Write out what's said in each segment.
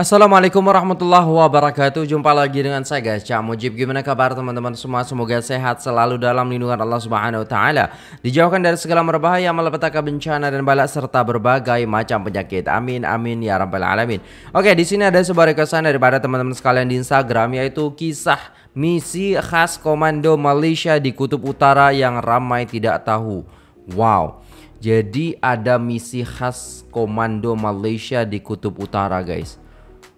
Assalamualaikum warahmatullahi wabarakatuh. Jumpa lagi dengan saya guys. Cak Mujib Gimana kabar teman-teman semua? Semoga sehat selalu dalam lindungan Allah subhanahu ta'ala. Dijauhkan dari segala merbahaya Malapetaka bencana dan balak Serta berbagai macam penyakit. Amin amin ya rabbal alamin. Oke di sini ada sebuah requestan daripada teman-teman sekalian di Instagram Yaitu kisah misi khas komando Malaysia di Kutub Utara Yang ramai tidak tahu. Wow. Jadi ada misi khas komando Malaysia di Kutub Utara guys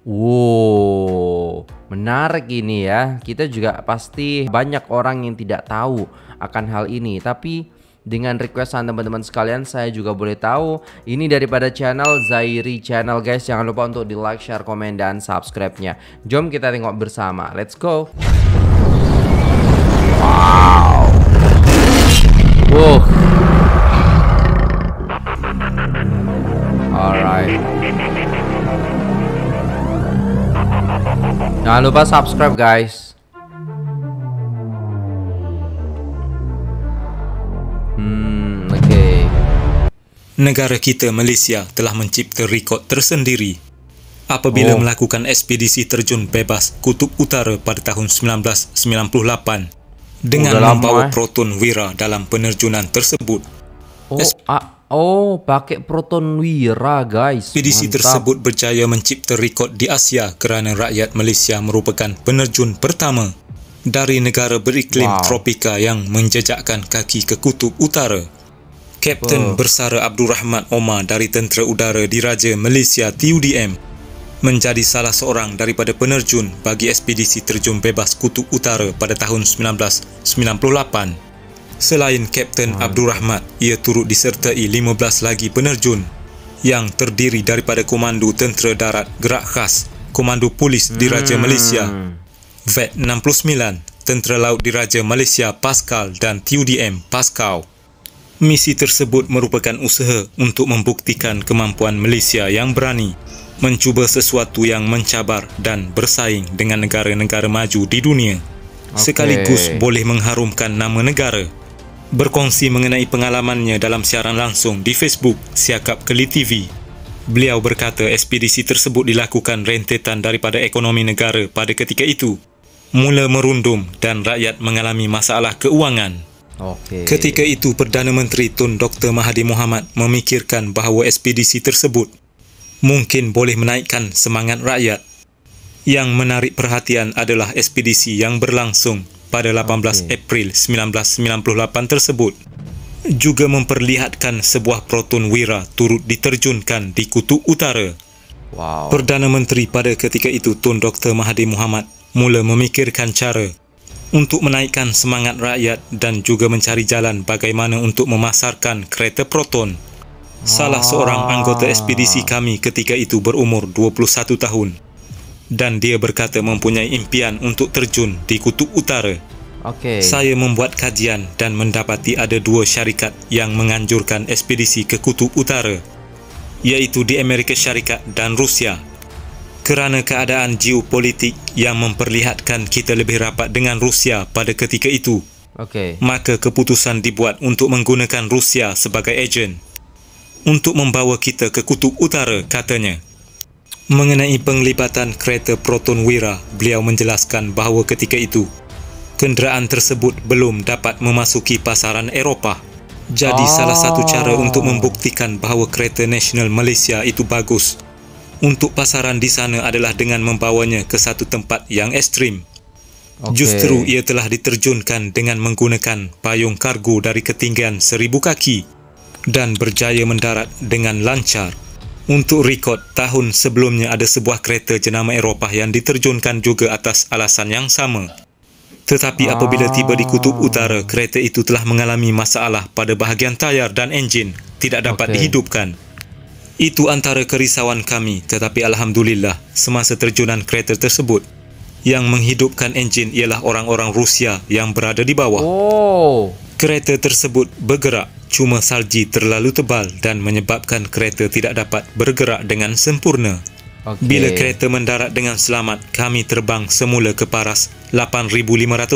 Wow, menarik ini ya. Kita juga pasti banyak orang yang tidak tahu akan hal ini. Tapi dengan requestan teman-teman sekalian, saya juga boleh tahu. Ini daripada channel Zairi Channel guys. Jangan lupa untuk di like, share, komen, dan subscribe-nya. Jom kita tengok bersama. Let's go. Wow. Wow. Alright. Jangan lupa subscribe guys Hmm, okay. Negara kita Malaysia telah mencipta rekod tersendiri apabila oh. melakukan ekspedisi terjun bebas Kutub Utara pada tahun 1998 dengan oh, membawa eh. proton Wira dalam penerjunan tersebut. Oh, Oh, pakai Proton Wira, guys. Ekspedisi tersebut berjaya mencipta rekod di Asia kerana rakyat Malaysia merupakan penerjun pertama dari negara beriklim wow. tropika yang menjejakkan kaki ke kutub utara. Kapten oh. Bersara Abdul Rahman Omar dari Tentera Udara Diraja Malaysia TUDM menjadi salah seorang daripada penerjun bagi ekspedisi terjun bebas kutub utara pada tahun 1998. Selain Kapten hmm. Abdul Rahmat, ia turut disertai 15 lagi penerjun yang terdiri daripada Komando Tentera Darat Gerak Khas, Komando Polis Diraja hmm. Malaysia, VET 69, Tentera Laut Diraja Malaysia Pascal dan TUDM Pascal. Misi tersebut merupakan usaha untuk membuktikan kemampuan Malaysia yang berani mencuba sesuatu yang mencabar dan bersaing dengan negara-negara maju di dunia. Okay. Sekaligus boleh mengharumkan nama negara berkongsi mengenai pengalamannya dalam siaran langsung di Facebook Siakap Keli TV. Beliau berkata ekspedisi tersebut dilakukan rentetan daripada ekonomi negara pada ketika itu mula merundum dan rakyat mengalami masalah keuangan. Okay. Ketika itu Perdana Menteri Tun Dr Mahathir Mohamad memikirkan bahawa ekspedisi tersebut mungkin boleh menaikkan semangat rakyat. Yang menarik perhatian adalah ekspedisi yang berlangsung pada 18 okay. April 1998 tersebut juga memperlihatkan sebuah proton wira turut diterjunkan di kutub utara. Wow. Perdana Menteri pada ketika itu Tun Dr Mahathir Mohamad mula memikirkan cara untuk menaikkan semangat rakyat dan juga mencari jalan bagaimana untuk memasarkan kereta proton. Salah seorang anggota ekspedisi kami ketika itu berumur 21 tahun dan dia berkata mempunyai impian untuk terjun di kutub utara. Okay. Saya membuat kajian dan mendapati ada dua syarikat yang menganjurkan ekspedisi ke kutub utara, iaitu di Amerika Syarikat dan Rusia. Kerana keadaan geopolitik yang memperlihatkan kita lebih rapat dengan Rusia pada ketika itu, okay. maka keputusan dibuat untuk menggunakan Rusia sebagai ejen untuk membawa kita ke kutub utara, katanya. Mengenai penglibatan kereta Proton Wira, beliau menjelaskan bahawa ketika itu kenderaan tersebut belum dapat memasuki pasaran Eropah. Jadi oh. salah satu cara untuk membuktikan bahawa kereta nasional Malaysia itu bagus untuk pasaran di sana adalah dengan membawanya ke satu tempat yang ekstrim. Okay. Justru ia telah diterjunkan dengan menggunakan payung kargo dari ketinggian seribu kaki dan berjaya mendarat dengan lancar. Untuk rekod, tahun sebelumnya ada sebuah kereta jenama Eropah yang diterjunkan juga atas alasan yang sama. Tetapi apabila tiba di kutub utara, kereta itu telah mengalami masalah pada bahagian tayar dan enjin, tidak dapat okay. dihidupkan. Itu antara kerisauan kami, tetapi Alhamdulillah, semasa terjunan kereta tersebut, yang menghidupkan enjin ialah orang-orang Rusia yang berada di bawah. Oh. Kereta tersebut bergerak cuma salji terlalu tebal dan menyebabkan kereta tidak dapat bergerak dengan sempurna. Okay. Bila kereta mendarat dengan selamat, kami terbang semula ke paras 8,500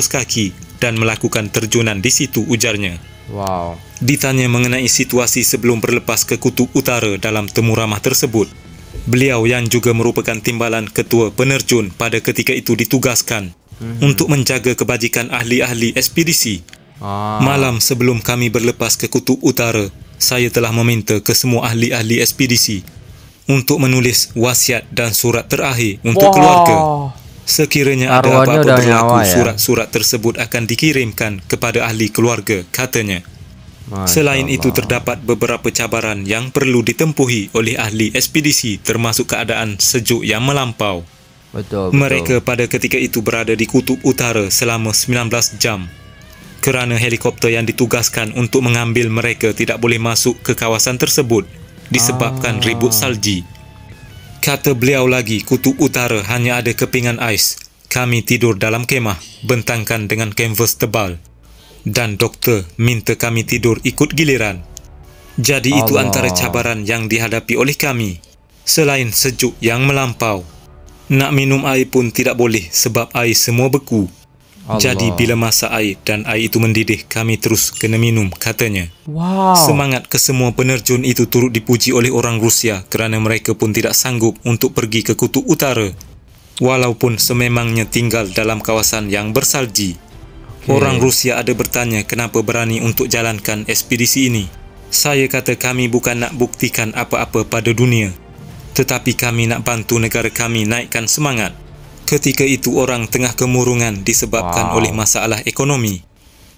kaki dan melakukan terjunan di situ ujarnya. Wow. Ditanya mengenai situasi sebelum berlepas ke kutub utara dalam temu ramah tersebut, Beliau yang juga merupakan timbalan ketua penerjun pada ketika itu ditugaskan hmm. untuk menjaga kebajikan ahli-ahli ekspedisi. Ah. Malam sebelum kami berlepas ke Kutub Utara, saya telah meminta ke semua ahli-ahli ekspedisi untuk menulis wasiat dan surat terakhir untuk wow. keluarga. Sekiranya ada apa-apa berlaku, ya? surat-surat tersebut akan dikirimkan kepada ahli keluarga, katanya. Masya Selain Allah. itu terdapat beberapa cabaran yang perlu ditempuhi oleh ahli ekspedisi termasuk keadaan sejuk yang melampau. Betul, betul. Mereka pada ketika itu berada di kutub utara selama 19 jam. Kerana helikopter yang ditugaskan untuk mengambil mereka tidak boleh masuk ke kawasan tersebut disebabkan ah. ribut salji. Kata beliau lagi, kutub utara hanya ada kepingan ais. Kami tidur dalam kemah, bentangkan dengan kanvas tebal dan doktor minta kami tidur ikut giliran. Jadi Allah. itu antara cabaran yang dihadapi oleh kami. Selain sejuk yang melampau, nak minum air pun tidak boleh sebab air semua beku. Allah. Jadi bila masa air dan air itu mendidih, kami terus kena minum, katanya. Wow. Semangat kesemua penerjun itu turut dipuji oleh orang Rusia kerana mereka pun tidak sanggup untuk pergi ke kutub utara. Walaupun sememangnya tinggal dalam kawasan yang bersalji. Orang Rusia ada bertanya kenapa berani untuk jalankan ekspedisi ini. Saya kata kami bukan nak buktikan apa-apa pada dunia. Tetapi kami nak bantu negara kami naikkan semangat. Ketika itu orang tengah kemurungan disebabkan wow. oleh masalah ekonomi.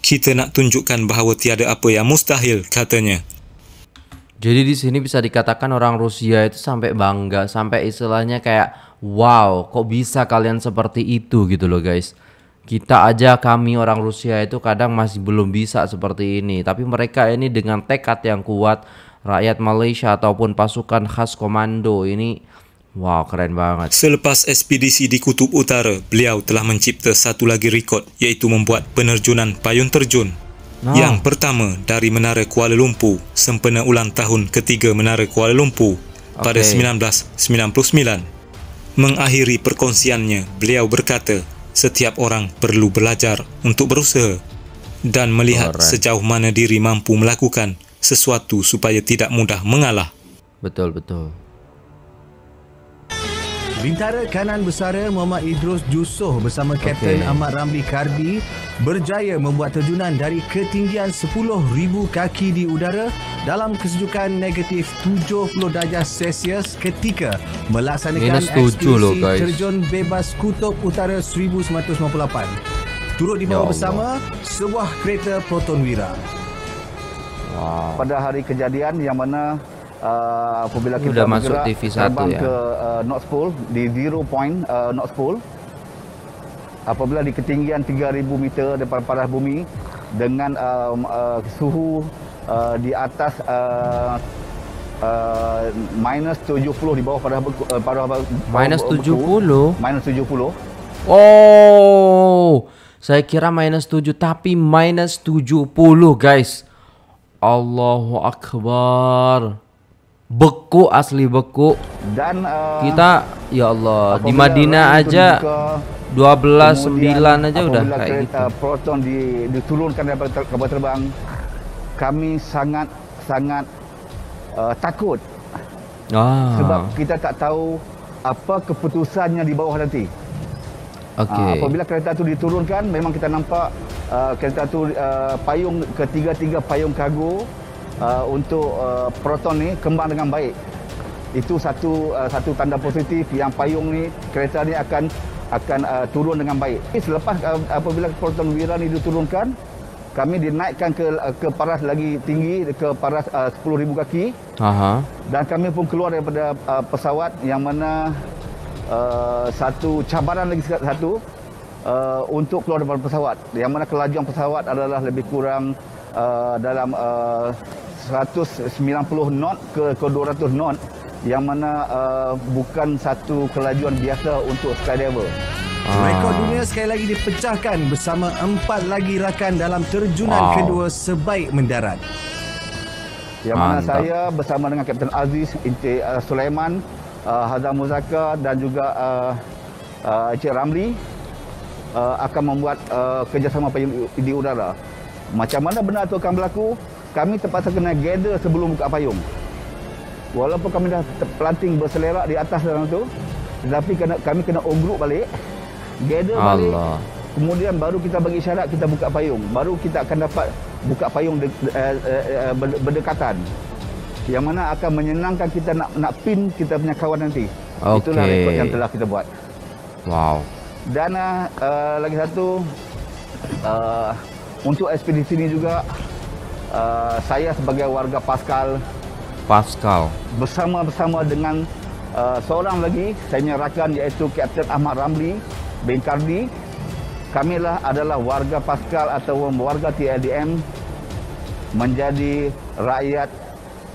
Kita nak tunjukkan bahawa tiada apa yang mustahil, katanya. Jadi di sini bisa dikatakan orang Rusia itu sampai bangga, sampai istilahnya kayak wow, kok bisa kalian seperti itu gitu loh guys. Kita aja kami orang Rusia itu kadang masih belum bisa seperti ini, tapi mereka ini dengan tekad yang kuat, rakyat Malaysia ataupun pasukan khas komando ini wow keren banget. Selepas ekspedisi di Kutub Utara, beliau telah mencipta satu lagi rekod iaitu membuat penerjunan payung terjun. No. Yang pertama dari Menara Kuala Lumpur, sempena ulang tahun ketiga Menara Kuala Lumpur pada okay. 1999. Mengakhiri perkongsiannya, beliau berkata, setiap orang perlu belajar untuk berusaha dan melihat Alright. sejauh mana diri mampu melakukan sesuatu supaya tidak mudah mengalah. Betul betul. Bintara kanan besara Muhammad Idrus Jusoh bersama Kapten okay. Ahmad Ramli Karbi berjaya membuat terjunan dari ketinggian 10,000 kaki di udara dalam kesejukan negatif 70 darjah Celsius ketika melaksanakan ekspedisi terjun bebas Kutub Utara 1998. Turut dibawa ya bersama sebuah kereta Proton Wira. Wow. Pada hari kejadian yang mana uh, apabila kita Sudah masuk TV terbang ya. ke uh, North Pole di zero point uh, North Pole. Apabila di ketinggian 3000 meter daripada paras bumi dengan uh, uh, suhu uh, di atas uh, uh, minus 70 di bawah paras uh, paras minus 70 minus 70 oh! Saya kira minus 7 tapi minus 70 guys. Allahu Akbar beku asli beku dan uh, kita ya Allah di Madinah aja 12 9 aja udah kayak gitu. proton di, diturunkan dari kapal terbang kami sangat sangat uh, takut ah. sebab kita tak tahu apa keputusannya di bawah nanti okay. uh, apabila kereta itu diturunkan memang kita nampak uh, kereta itu uh, payung ketiga-tiga payung kargo uh, untuk uh, proton ni kembang dengan baik. Itu satu uh, satu tanda positif yang payung ni kereta ni akan akan uh, turun dengan baik. Selepas uh, apabila proton wira ni diturunkan, kami dinaikkan ke uh, ke paras lagi tinggi ke paras uh, 10,000 kaki. Aha. Dan kami pun keluar daripada uh, pesawat yang mana uh, satu cabaran lagi satu uh, untuk keluar daripada pesawat. Yang mana kelajuan pesawat adalah lebih kurang uh, dalam uh, 190 knot ke, ke 200 knot yang mana uh, bukan satu kelajuan biasa untuk skydiver. Ah. Rekod dunia sekali lagi dipecahkan bersama empat lagi rakan dalam terjunan wow. kedua sebaik mendarat. Yang mana Mantap. saya bersama dengan Kapten Aziz Inti uh, Sulaiman, uh, Hazam Muzaka dan juga uh, uh, Encik Ramli uh, akan membuat uh, kerjasama di udara. Macam mana benar itu akan berlaku? Kami terpaksa kena gather sebelum buka payung. walaupun kami dah planting berselerak di atas dalam tu tetapi kena, kami kena ogruk balik gather balik Allah. kemudian baru kita bagi syarat kita buka payung baru kita akan dapat buka payung de, uh, uh, berdekatan yang mana akan menyenangkan kita nak nak pin kita punya kawan nanti okay. itulah rekod yang telah kita buat wow dan uh, lagi satu uh, untuk ekspedisi ini juga uh, saya sebagai warga Pascal Pascal bersama-bersama dengan uh, seorang lagi saya punya rakan iaitu Kapten Ahmad Ramli bin Kardi kamilah adalah warga Pascal atau warga TLDM menjadi rakyat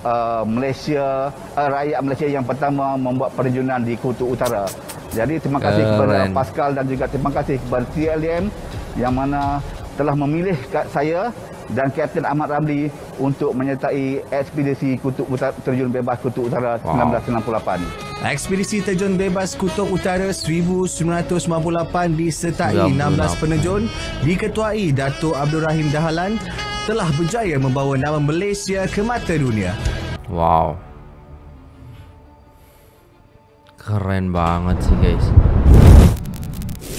uh, Malaysia uh, rakyat Malaysia yang pertama membuat perjunan di Kutub Utara. Jadi terima kasih Keren. kepada Pascal dan juga terima kasih kepada TLDM yang mana telah memilih saya dan Kapten Ahmad Ramli untuk menyertai ekspedisi Kutub Utara, Terjun Bebas Kutub Utara wow. 1998. Ekspedisi Terjun Bebas Kutub Utara 1998 disertai 16 penerjun diketuai Datuk Abdul Rahim Dahalan telah berjaya membawa nama Malaysia ke mata dunia. Wow. Keren banget sih guys.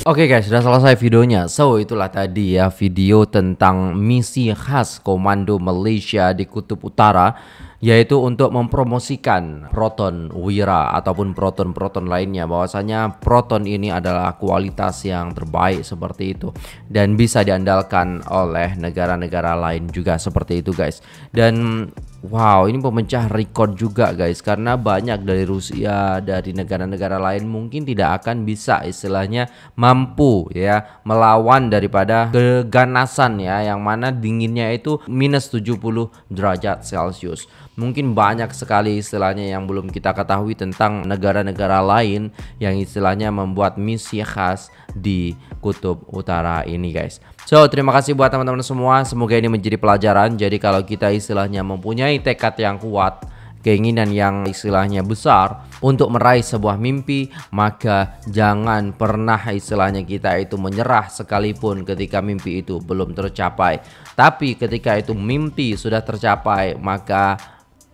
Oke okay guys, sudah selesai videonya. So, itulah tadi ya video tentang misi khas Komando Malaysia di Kutub Utara yaitu untuk mempromosikan proton wira ataupun proton-proton lainnya bahwasanya proton ini adalah kualitas yang terbaik seperti itu dan bisa diandalkan oleh negara-negara lain juga seperti itu guys. Dan Wow, ini pemecah rekor juga guys karena banyak dari Rusia dari negara-negara lain mungkin tidak akan bisa istilahnya mampu ya melawan daripada keganasan ya yang mana dinginnya itu minus 70 derajat Celcius. Mungkin banyak sekali istilahnya yang belum kita ketahui tentang negara-negara lain yang istilahnya membuat misi khas di kutub utara ini guys. So, terima kasih buat teman-teman semua. Semoga ini menjadi pelajaran. Jadi kalau kita istilahnya mempunyai tekad yang kuat, keinginan yang istilahnya besar untuk meraih sebuah mimpi, maka jangan pernah istilahnya kita itu menyerah sekalipun ketika mimpi itu belum tercapai. Tapi ketika itu mimpi sudah tercapai, maka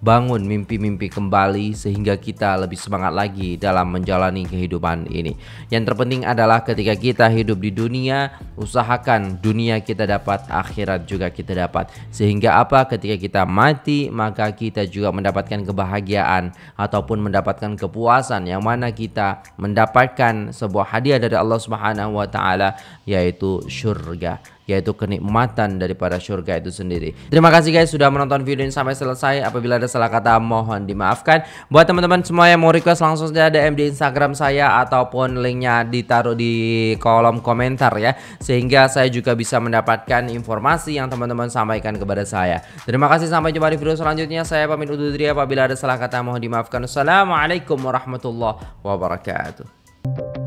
bangun mimpi-mimpi kembali sehingga kita lebih semangat lagi dalam menjalani kehidupan ini. Yang terpenting adalah ketika kita hidup di dunia, usahakan dunia kita dapat, akhirat juga kita dapat. Sehingga apa? Ketika kita mati, maka kita juga mendapatkan kebahagiaan ataupun mendapatkan kepuasan yang mana kita mendapatkan sebuah hadiah dari Allah Subhanahu wa taala yaitu surga yaitu kenikmatan daripada surga itu sendiri. Terima kasih guys sudah menonton video ini sampai selesai. Apabila ada salah kata mohon dimaafkan. Buat teman-teman semua yang mau request langsung saja DM di Instagram saya ataupun linknya ditaruh di kolom komentar ya. Sehingga saya juga bisa mendapatkan informasi yang teman-teman sampaikan kepada saya. Terima kasih sampai jumpa di video selanjutnya. Saya pamit undur diri apabila ada salah kata mohon dimaafkan. Assalamualaikum warahmatullahi wabarakatuh.